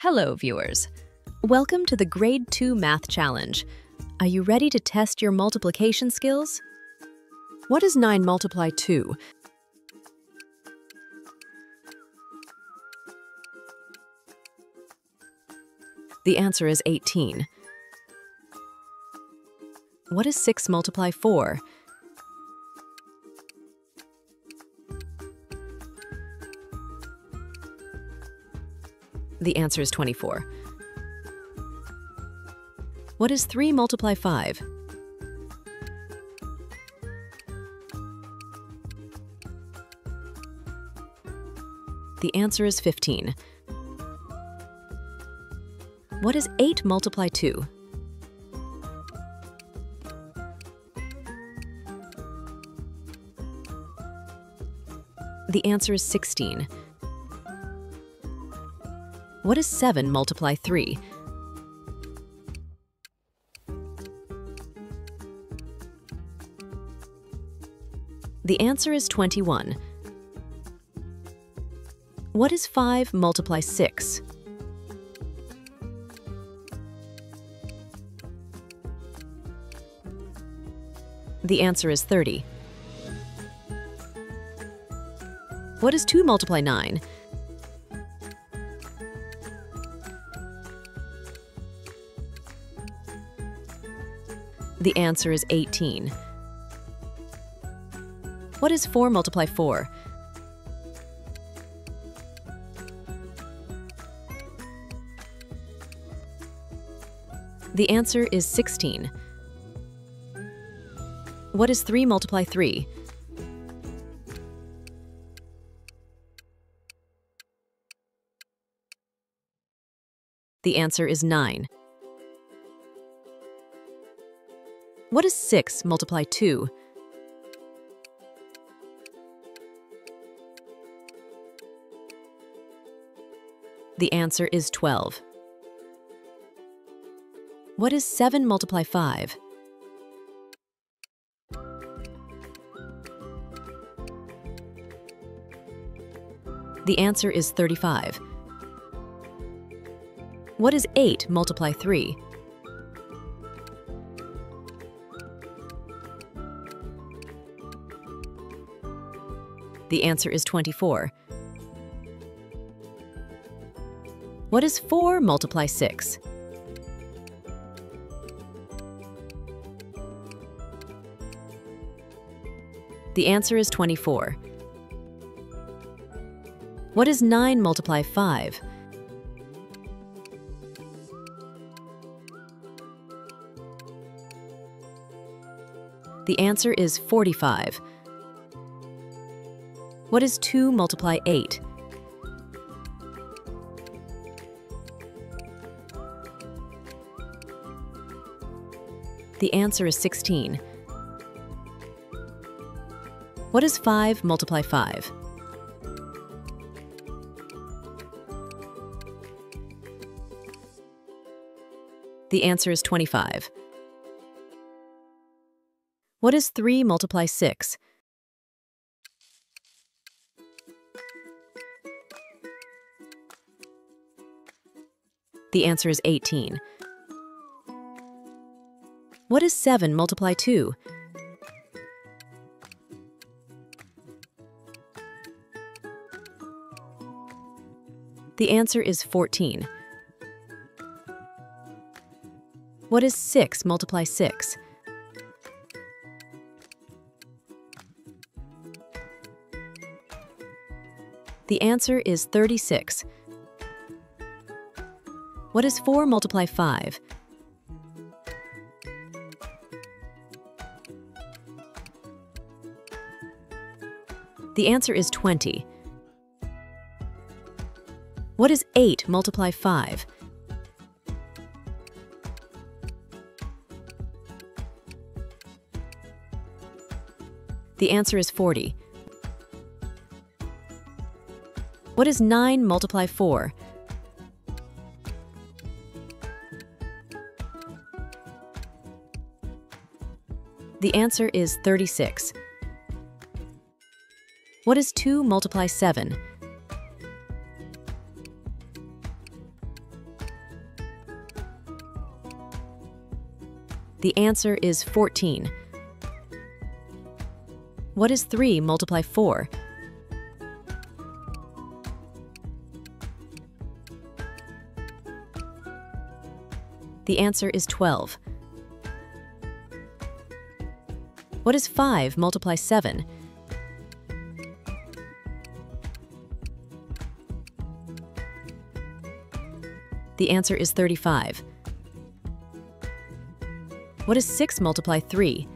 Hello, viewers. Welcome to the Grade 2 Math Challenge. Are you ready to test your multiplication skills? What does 9 multiply 2? The answer is 18. What is 6 multiply 4? The answer is 24. What is 3 multiply 5? The answer is 15. What is 8 multiply 2? The answer is 16. What is 7 multiply 3? The answer is 21. What is 5 multiply 6? The answer is 30. What is 2 multiply 9? The answer is 18. What is 4 multiply 4? The answer is 16. What is 3 multiply 3? The answer is 9. What is 6 multiply 2? The answer is 12. What is 7 multiply 5? The answer is 35. What is 8 multiply 3? The answer is 24. What is 4 multiply 6? The answer is 24. What is 9 multiply 5? The answer is 45. What is 2 multiply 8? The answer is 16. What is 5 multiply 5? The answer is 25. What is 3 multiply 6? The answer is 18. What is 7 multiply 2? The answer is 14. What is 6 multiply 6? The answer is 36. What is 4 multiply 5? The answer is 20. What is 8 multiply 5? The answer is 40. What is 9 multiply 4? The answer is 36. What is 2 multiply 7? The answer is 14. What is 3 multiply 4? The answer is 12. What is 5 multiply 7? The answer is 35. What is 6 multiply 3?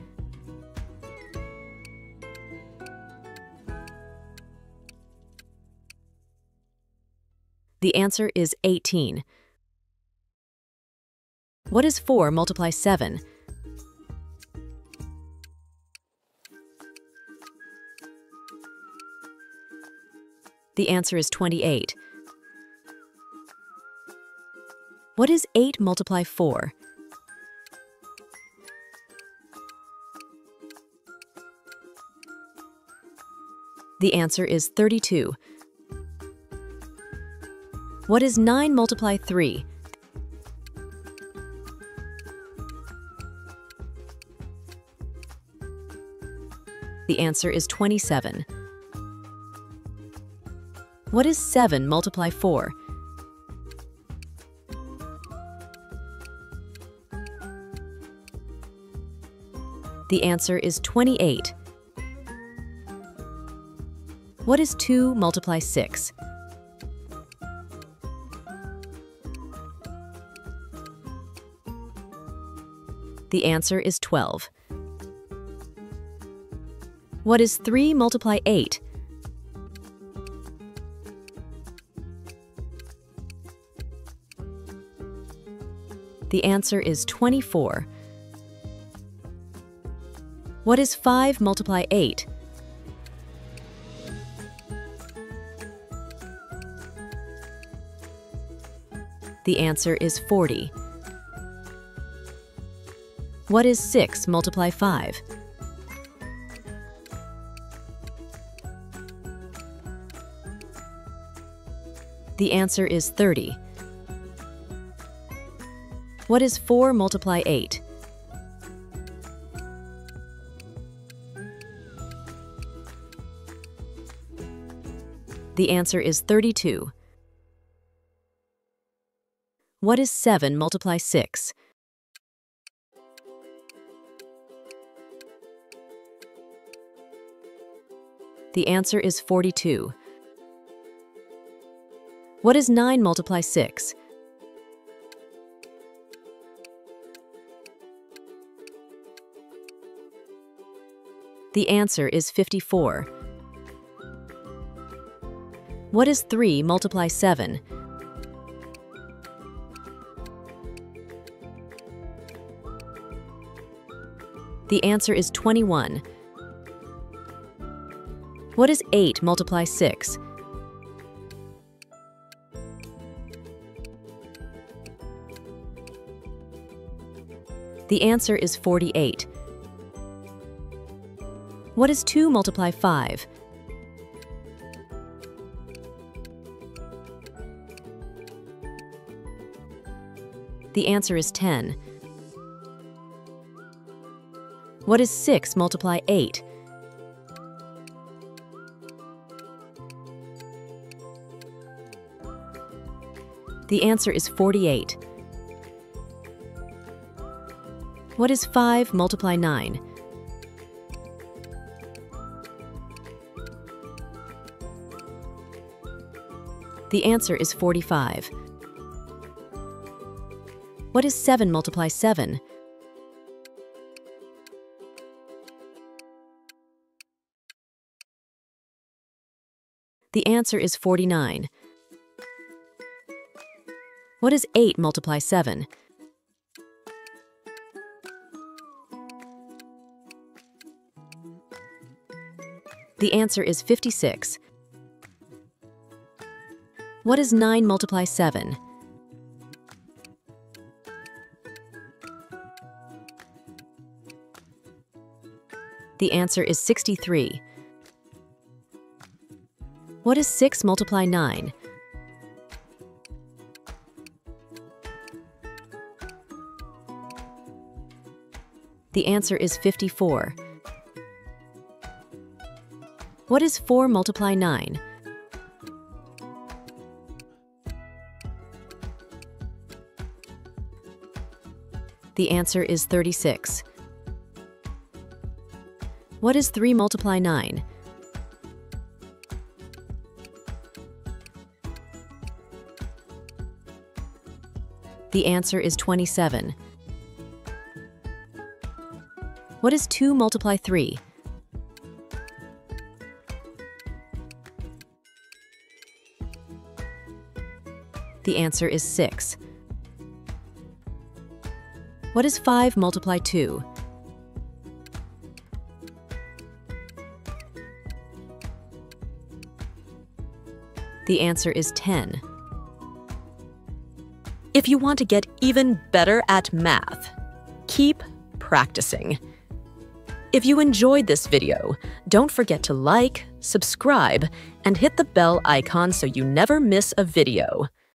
The answer is 18. What is 4 multiply 7? The answer is 28. What is 8 multiply 4? The answer is 32. What is 9 multiply 3? The answer is 27. What is 7 multiply 4? The answer is 28. What is 2 multiply 6? The answer is 12. What is 3 multiply 8? The answer is 24. What is 5 multiply 8? The answer is 40. What is 6 multiply 5? The answer is 30. What is 4 multiply 8? The answer is 32. What is 7 multiply 6? The answer is 42. What is 9 multiply 6? The answer is 54. What is 3 multiply 7? The answer is 21. What is 8 multiply 6? The answer is 48. What is 2 multiply 5? The answer is 10. What is 6 multiply 8? The answer is 48. What is 5 multiply 9? The answer is 45. What is 7 multiply 7? The answer is 49. What is 8 multiply 7? The answer is 56. What is 9 multiply 7? The answer is 63. What is 6 multiply 9? The answer is 54. What is 4 multiply 9? The answer is 36. What is 3 multiply 9? The answer is 27. What is 2 multiply 3? The answer is 6. What is 5 multiply 2? The answer is 10. If you want to get even better at math, keep practicing. If you enjoyed this video, don't forget to like, subscribe, and hit the bell icon so you never miss a video.